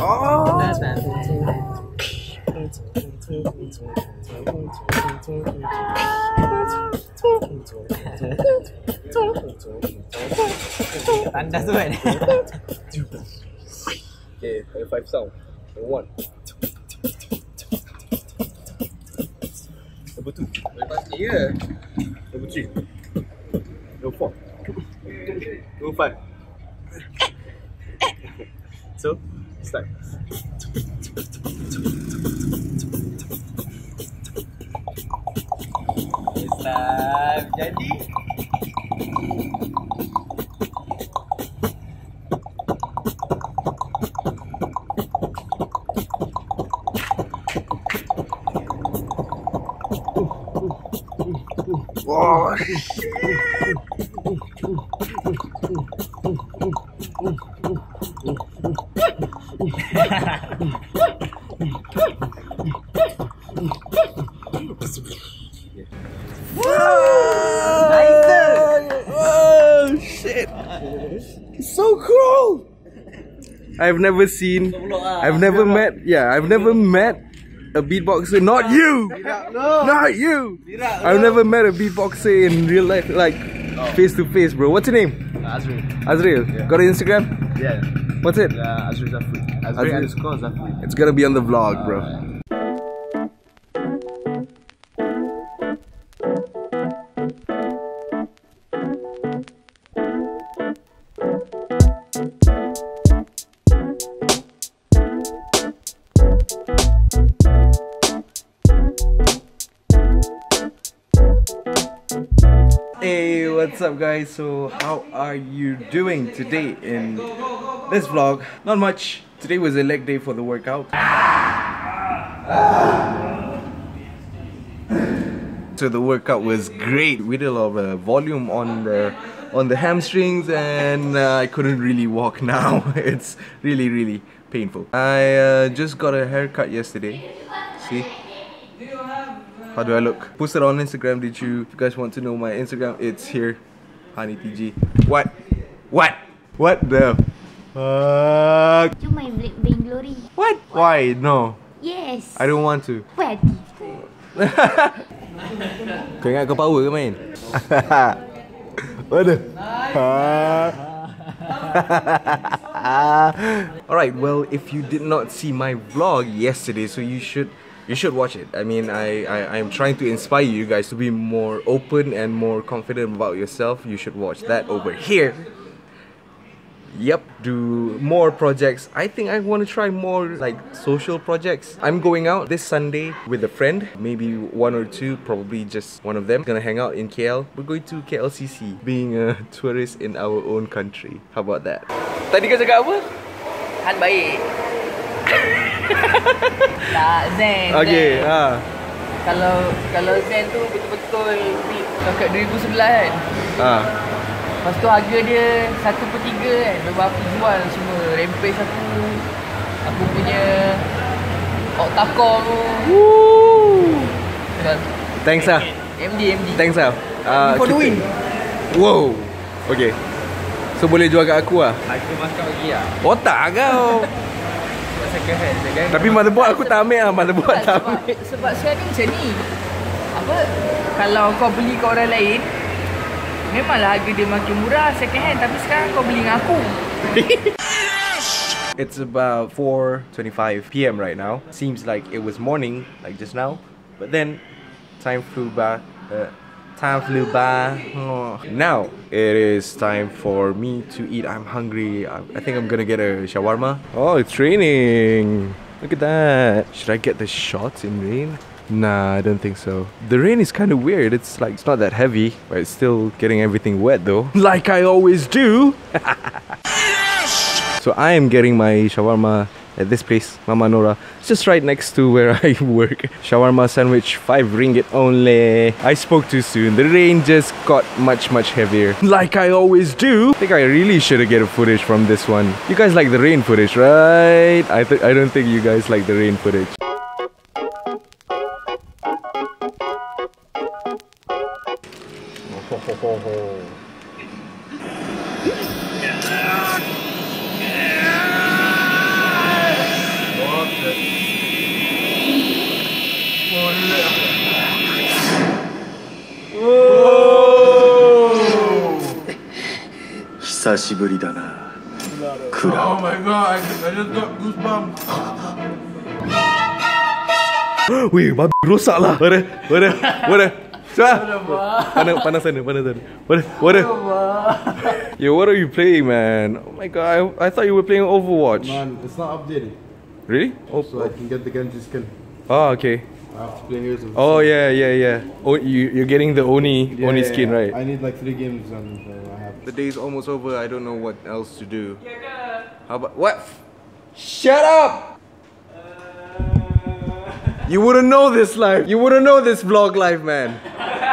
Tandas tu kan Okay, ada five sound. Number one. Number two. Ya Number three. Number four. Number five. So, start. Islam Jadi Oh shit! So cool. I've never seen. I've never met. Yeah, I've never met a beatboxer. Not you. Not you. I've never met a beatboxer in real life, like face to face, bro. What's your name? Azri. Azriel. Got an Instagram? Yeah. What's it? Uh, Azri Zafri. Azri Azri. underscore Zafri. It's gonna be on the vlog, bro. Hey, what's up guys? So how are you doing today in this vlog? Not much. Today was a leg day for the workout. So the workout was great. We did a lot of uh, volume on the on the hamstrings and uh, I couldn't really walk now. it's really really painful. I uh, just got a haircut yesterday. See? How do I look? Posted on Instagram. Did you, if you guys want to know my Instagram? It's here, Han ETG. What? What? What the? Fuck? You my Bang Glory. What? Why? No, Yes. I don't want to. Where? Kau ingat kau power ke main? Mana? Alright, well, if you did not see my vlog yesterday, so you should you should watch it. I mean, I, I I'm trying to inspire you guys to be more open and more confident about yourself. You should watch that over here. Yep, do more projects. I think I want to try more like social projects. I'm going out this Sunday with a friend, maybe one or two, probably just one of them. Gonna hang out in KL. We're going to KLCC, being a tourist in our own country. How about that? Tadi kau cakap apa? Han baik Tak Zen Okay, Zen. ah, Kalau Kalau Zen tu betul-betul ni, Dekat 2011 kan ah. Lepas tu harga dia Satu per tiga kan Lepas aku jual semua Rampage aku Aku punya Octacore tu Thanks ah, MD MD thanks ah. Ah, For the win. Wow. Okay. So boleh jual kat aku ah. Aku masuk lagi lah Otak kau. Second hand Second hand Tapi motherboard aku tak ambil ah, motherboard Tak, tak sebab, ambil. sebab sekarang macam ni Apa Kalau kau beli kat orang lain Harga dia makin murah second hand Tapi sekarang kau beli dengan aku It's about 4:25 p.m. right now. Seems like it was morning, like just now, but then time flew by. Uh, time flew by. Oh. Now it is time for me to eat. I'm hungry. I, I think I'm gonna get a shawarma. Oh, it's raining. Look at that. Should I get the shots in rain? Nah, I don't think so. The rain is kind of weird. It's like it's not that heavy, but it's still getting everything wet though. Like I always do. yes! So I am getting my shawarma at this place, Mama Nora. It's just right next to where I work. Shawarma sandwich, 5 ringgit only. I spoke too soon. The rain just got much, much heavier. Like I always do. I think I really should have get a footage from this one. You guys like the rain footage, right? I, I don't think you guys like the rain footage. 久しぶりだなクラ Oh my god, I just, I just got goosebumps. Wih, babi rosak lah. Mana? Mana? Mana? Cepat. Mana? Panas sana, panas sana. Mana? Mana? Yo, what are you playing, man? Oh my god, I, I thought you were playing Overwatch. Man, it's not updated, Really? Oh, so I can get the Genji skin. oh okay. I have to play Heroes of Oh yeah, yeah, yeah. Oh, you you're getting the Oni Yeah, Oni yeah, skin, yeah. right? I need like three games and uh, I have. the day's almost over. I don't know what else to do. How about what? Shut up! Uh. You wouldn't know this life. You wouldn't know this vlog life, man.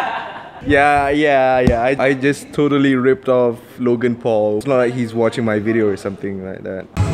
Yeah, yeah, yeah. I, I just totally ripped off Logan Paul. It's not like he's watching my video or something like that.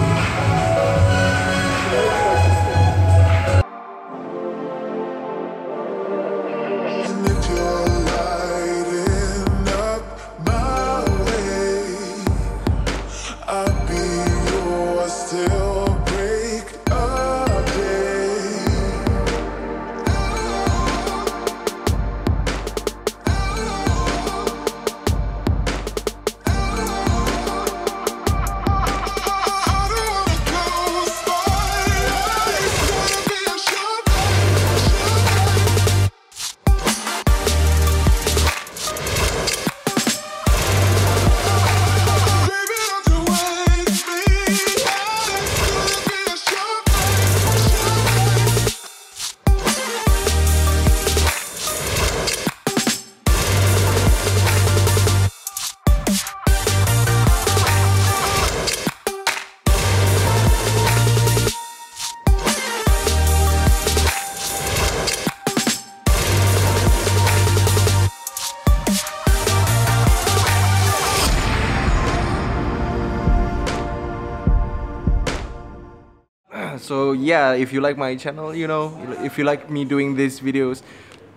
So yeah if you like my channel you know if you like me doing these videos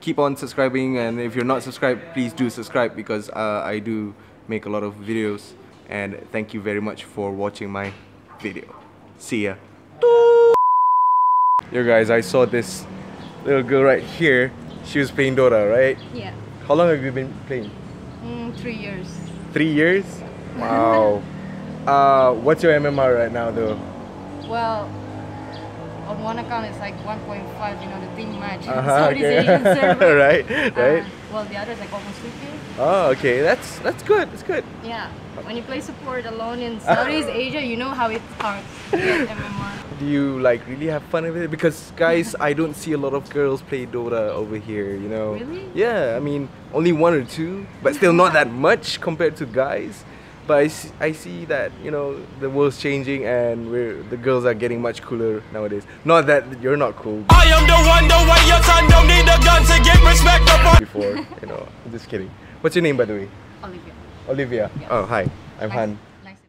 keep on subscribing. And if you're not subscribed please do subscribe because uh, i do make a lot of videos. And thank you very much for watching my video. See ya. Yo guys i saw this little girl right here. She was playing Dota right? Yeah, how long have you been playing? Mm, three years. three years? Wow. Uh, what's your mmr right now though? Well, on one account it's like 1.5, you know, the team match. uh-huh, okay. Server. right right Uh, well, the other is like almost 50. Oh, okay. That's that's good. That's good. Yeah, when you play support alone in Southeast Asia, you know how it starts to get MMR. Do you like really have fun with it? Because guys, I don't see a lot of girls play Dota over here. You know. Really? Yeah. I mean, only one or two, but still not that much compared to guys. But I see, I see that you know the world's changing and we're the girls are getting much cooler nowadays. Not that you're not cool I am the one, the way your son don't need a gun to get respect before. you know. I'm just kidding. What's your name by the way? Olivia. Olivia. Yeah. Oh, hi. I'm Hi. Han.